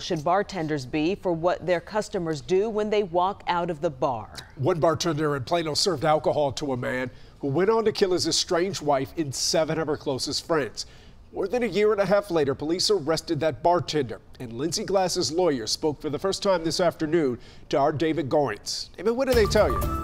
should bartenders be for what their customers do when they walk out of the bar? One bartender in Plano served alcohol to a man who went on to kill his estranged wife and seven of her closest friends. More than a year and a half later, police arrested that bartender, and Lindsey Glass's lawyer spoke for the first time this afternoon to our David Goins. David, what did they tell you?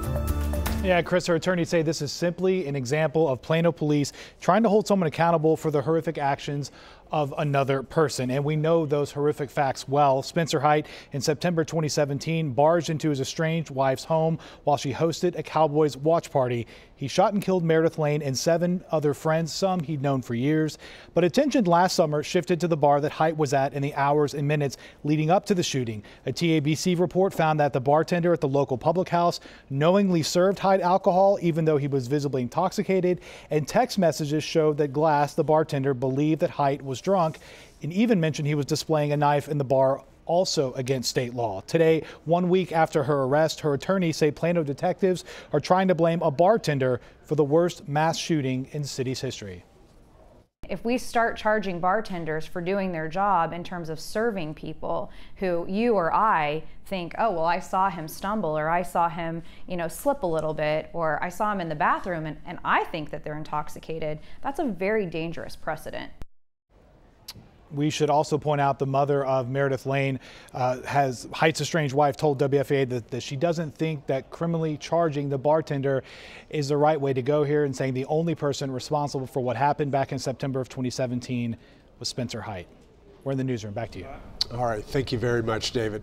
Yeah, Chris, her attorneys say this is simply an example of Plano police trying to hold someone accountable for the horrific actions of another person. And we know those horrific facts well. Spencer Hight, in September 2017, barged into his estranged wife's home while she hosted a Cowboys watch party. He shot and killed Meredith Lane and seven other friends, some he'd known for years. But attention last summer shifted to the bar that Hight was at in the hours and minutes leading up to the shooting. A TABC report found that the bartender at the local public house knowingly served Hight alcohol, even though he was visibly intoxicated. And text messages showed that Glass, the bartender, believed that Hight was drunk and even mentioned he was displaying a knife in the bar also against state law. Today, one week after her arrest, her attorneys say Plano detectives are trying to blame a bartender for the worst mass shooting in city's history. If we start charging bartenders for doing their job in terms of serving people who you or I think, oh, well, I saw him stumble or I saw him, you know, slip a little bit or I saw him in the bathroom and, and I think that they're intoxicated, that's a very dangerous precedent. We should also point out the mother of Meredith Lane uh, has Hight's estranged wife told WFAA that, that she doesn't think that criminally charging the bartender is the right way to go here and saying the only person responsible for what happened back in September of 2017 was Spencer Hight. We're in the newsroom. Back to you. All right. Thank you very much, David.